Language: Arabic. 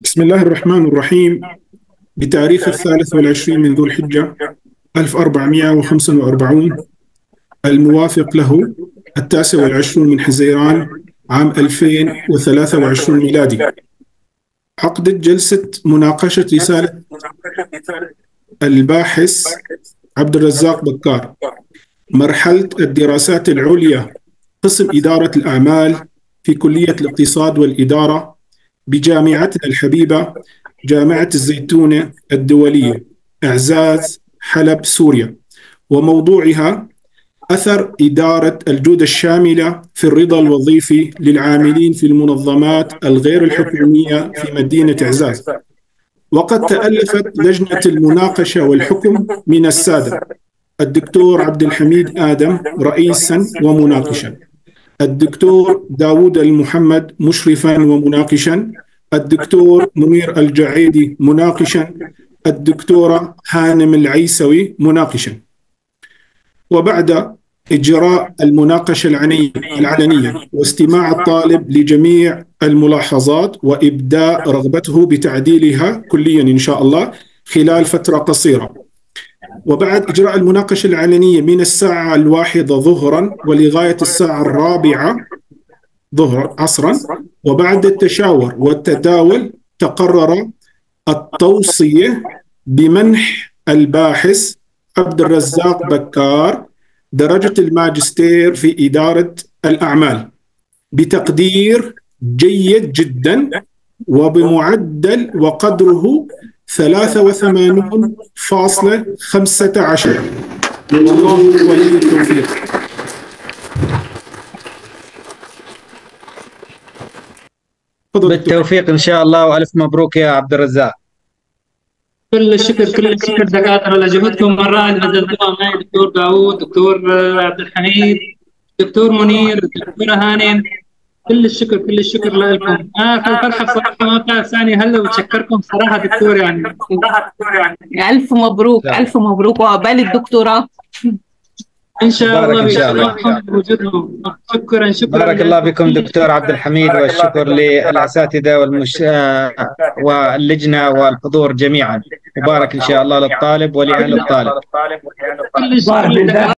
بسم الله الرحمن الرحيم. بتاريخ الثالث والعشرين من ذو الحجة 1445 الموافق له التاسع والعشرون من حزيران عام 2023 ميلادي. عقدت جلسة مناقشة رسالة الباحث عبد الرزاق بكار. مرحلة الدراسات العليا قسم إدارة الأعمال في كلية الاقتصاد والإدارة بجامعتنا الحبيبة جامعة الزيتونة الدولية إعزاز حلب سوريا. وموضوعها أثر إدارة الجودة الشاملة في الرضا الوظيفي للعاملين في المنظمات الغير الحكومية في مدينة إعزاز. وقد تألفت لجنة المناقشة والحكم من السادة الدكتور عبد الحميد آدم رئيسا ومناقشا. الدكتور داود المحمد مشرفا ومناقشا الدكتور منير الجعيدي مناقشا الدكتورة هانم العيسوي مناقشا. وبعد إجراء المناقشة العلنية واستماع الطالب لجميع الملاحظات وإبداء رغبته بتعديلها كليا إن شاء الله خلال فترة قصيرة. وبعد إجراء المناقشة العلنية من الساعة الواحدة ظهرا ولغاية الساعة الرابعة ظهر عصرا. وبعد التشاور والتداول تقرر التوصية بمنح الباحث عبد الرزاق بكار درجة الماجستير في إدارة الأعمال بتقدير جيد جدا وبمعدل وقدره 83.15 والله ولي التوفيق بالتوفيق إن شاء الله وألف مبروك يا عبد الرزاق. كل الشكر كل الشكر دكاترة لجهودكم مرة بذلتوها معي دكتور داوود دكتور عبد الحميد دكتور منير دكتورة هانم. كل الشكر كل الشكر لكم. آه الفرحة بصراحه ما بتعرف ثاني. هلا وتشكركم صراحة دكتور يعني. ألف مبروك ألف مبروك. وعقبال الدكتوراه. إن شاء الله إن شاء الله. بوجودهم شكرا شكرا بارك الله بكم دكتور عبد الحميد والشكر للأساتذة والمش... آه، واللجنة والحضور جميعا. وبارك إن شاء الله للطالب ولاهل الطالب كل الشكر للدكاترة.